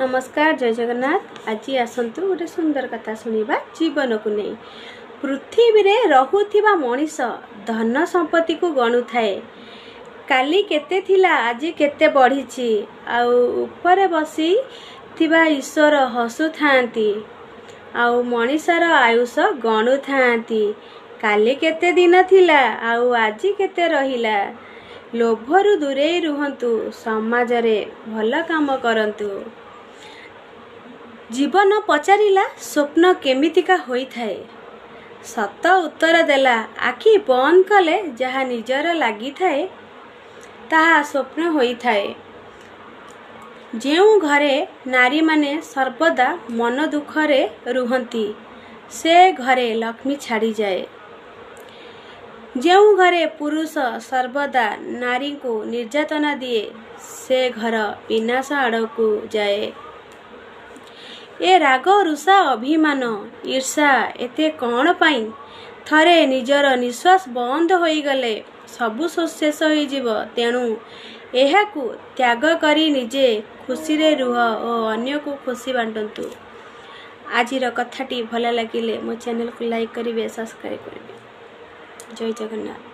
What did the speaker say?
ନମସ୍କାର ଜୟ ଜଗନ୍ନାଥ। ଆଜି ଆସନ୍ତୁ ଗୋଟେ ସୁନ୍ଦର କଥା ଶୁଣିବା ଜୀବନକୁ ନେଇ। ପୃଥିବୀରେ ରହୁଥିବା ମଣିଷ ଧନ ସମ୍ପତ୍ତିକୁ ଗଣୁଥାଏ। କାଲି କେତେ ଥିଲା ଆଜି କେତେ ବଢ଼ିଛି। ଆଉ ଉପରେ ବସି ଥିବା ଈଶ୍ୱର ହସୁଥାନ୍ତି। ଆଉ ମଣିଷର ଆୟୁଷ ଗଣୁଥାନ୍ତି। କାଲି କେତେ ଦିନ ଥିଲା ଆଉ ଆଜି କେତେ ରହିଲା। ଲୋଭରୁ ଦୂରେଇ ରୁହନ୍ତୁ ସମାଜରେ ଭଲ କାମ କରନ୍ତୁ। ଜୀବନ ପଚାରିଲା ସ୍ୱପ୍ନ କେମିତିକା ହୋଇଥାଏ? ସତ ଉତ୍ତର ଦେଲା ଆଖି ବନ୍ଦ କଲେ ଯାହା ନିଜର ଲାଗିଥାଏ ତାହା ସ୍ୱପ୍ନ ହୋଇଥାଏ। ଯେଉଁ ଘରେ ନାରୀମାନେ ସର୍ବଦା ମନ ଦୁଃଖରେ ରୁହନ୍ତି ସେ ଘରେ ଲକ୍ଷ୍ମୀ ଛାଡ଼ିଯାଏ। ଯେଉଁ ଘରେ ପୁରୁଷ ସର୍ବଦା ନାରୀଙ୍କୁ ନିର୍ଯାତନା ଦିଏ ସେ ଘର ବିନାଶ ଆଡ଼କୁ ଯାଏ। ଏ ରାଗ ରୁଷା ଅଭିମାନ ଈର୍ଷା ଏତେ କ'ଣ ପାଇଁ? ଥରେ ନିଜର ନିଶ୍ୱାସ ବନ୍ଦ ହୋଇଗଲେ ସବୁ ଶେଷ ହୋଇଯିବ। ତେଣୁ ଏହାକୁ ତ୍ୟାଗ କରି ନିଜେ ଖୁସିରେ ରୁହ ଓ ଅନ୍ୟକୁ ଖୁସି ବାଣ୍ଟନ୍ତୁ। ଆଜିର କଥାଟି ଭଲ ଲାଗିଲେ ମୋ ଚ୍ୟାନେଲକୁ ଲାଇକ୍ କରିବେ ସବସ୍କ୍ରାଇବ୍ କରିବେ। ଜୟ ଜଗନ୍ନାଥ।